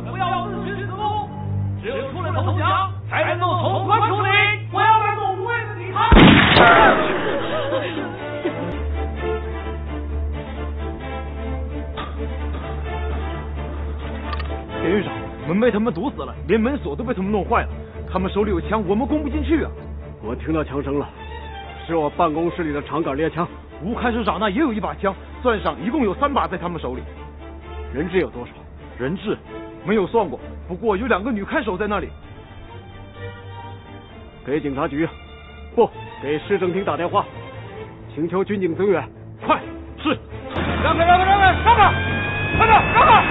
们不要自寻死路，只有出来投降，才能够从宽处理。我要来做无谓的抵抗。连长，门被他们堵死了，连门锁都被他们弄坏了。他们手里有枪，我们攻不进去啊！我听到枪声了，是我办公室里的长杆猎枪。吴看守长那也有一把枪，算上一共有三把在他们手里。人质有多少？人质没有算过，不过有两个女看守在那里。给警察局，不给市政厅打电话，请求军警增援，快！是。让开！让开！让开！让开！快点！让开！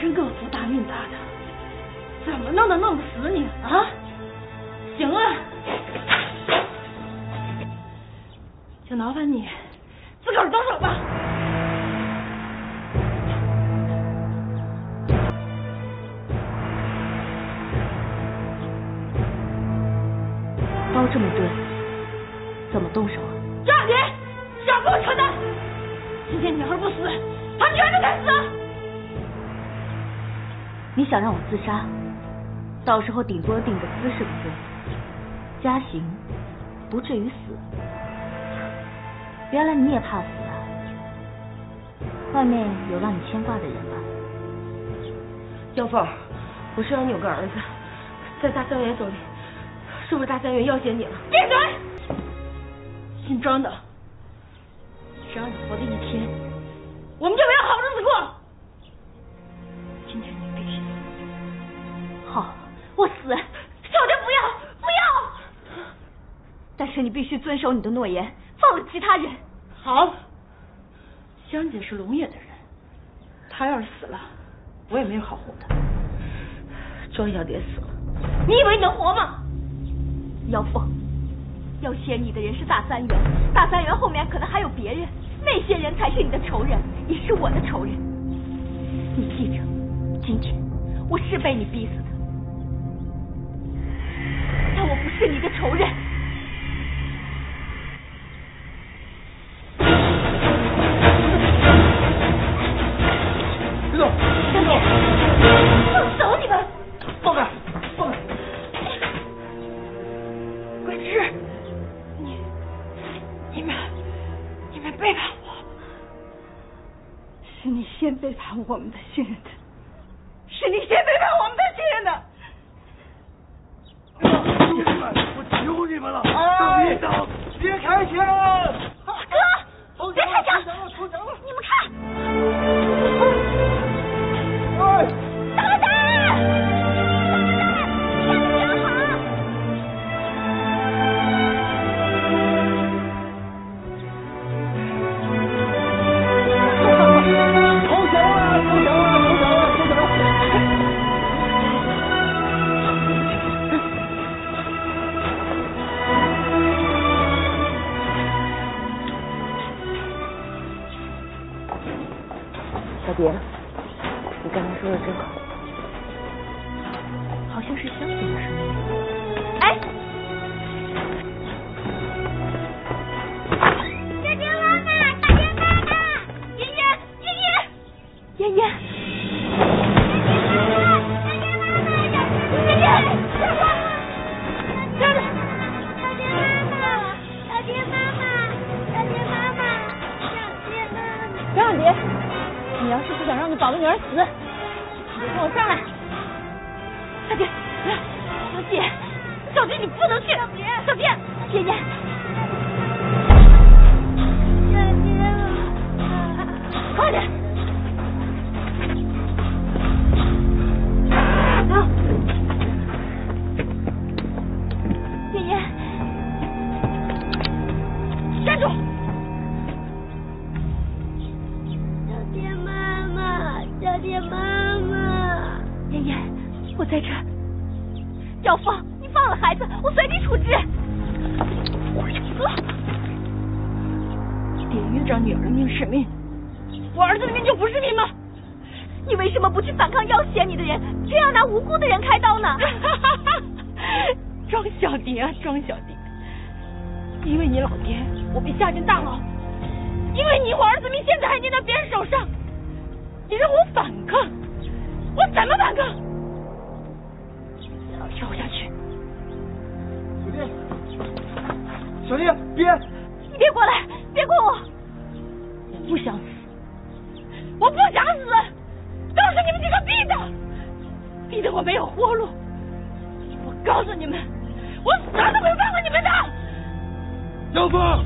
真够福大命大的，怎么弄都弄不死你啊！行啊，就劳烦你自个儿动手吧。刀这么钝，怎么动手啊？张小姐，少跟我扯淡！今天你要是不死，他女儿就该死。你想让我自杀？到时候顶多定个姿势不对，加刑不至于死。原来你也怕死啊？外面有让你牵挂的人吧？小凤，我是让你有个儿子，在大三元手里，是不是大三元要挟你了？闭嘴！姓张的，只要你活的一天，我们就没有好日子过。是你必须遵守你的诺言，放了其他人。好，香姐是龙野的人，她要是死了，我也没有好活的。庄小姐死了，你以为你能活吗？姚凤，要挟你的人是大三元，大三元后面可能还有别人，那些人才是你的仇人，也是我的仇人。你记着，今天我是被你逼死的，但我不是你的仇人。是你先背叛我们的信任的，是你先背叛我们的信任的。兄弟们，我求你们了！哎别动！别开枪！哥，别开枪！你们看，哎，小蝶，你刚才说的真好，好像是香姐的声音。哎，大爹妈妈！大爹妈妈！妍妍，妍妍，妍妍，小蝶，小姐，小蝶，你不能去！小蝶，妍妍，快点！我儿子的命就不是命吗？你为什么不去反抗要挟你的人，却要拿无辜的人开刀呢？庄小蝶啊，庄小蝶，因为你老爹，我被下进大牢；因为你，我儿子命现在还捏在别人手上。你让我反抗，我怎么反抗？要放，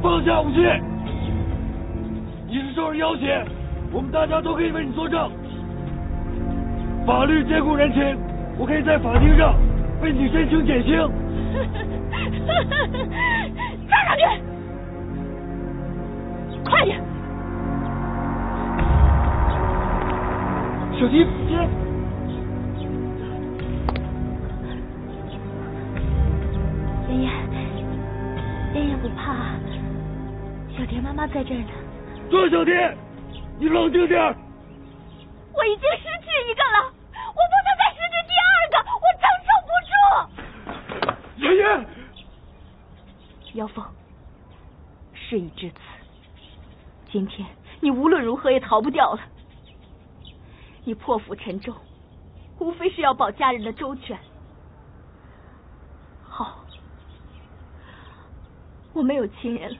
放下武器！你是受人要挟，我们大家都可以为你作证。法律兼顾人情，我可以在法庭上为你申请减轻。站上去，快点！小蝶，妈妈在这儿呢。庄小蝶，你冷静点。我已经失去一个了，我不能再失去第二个，我承受不住。爷爷，姚峰，事已至此，今天你无论如何也逃不掉了。你破釜沉舟，无非是要保家人的周全。好，我没有亲人了，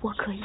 我可以。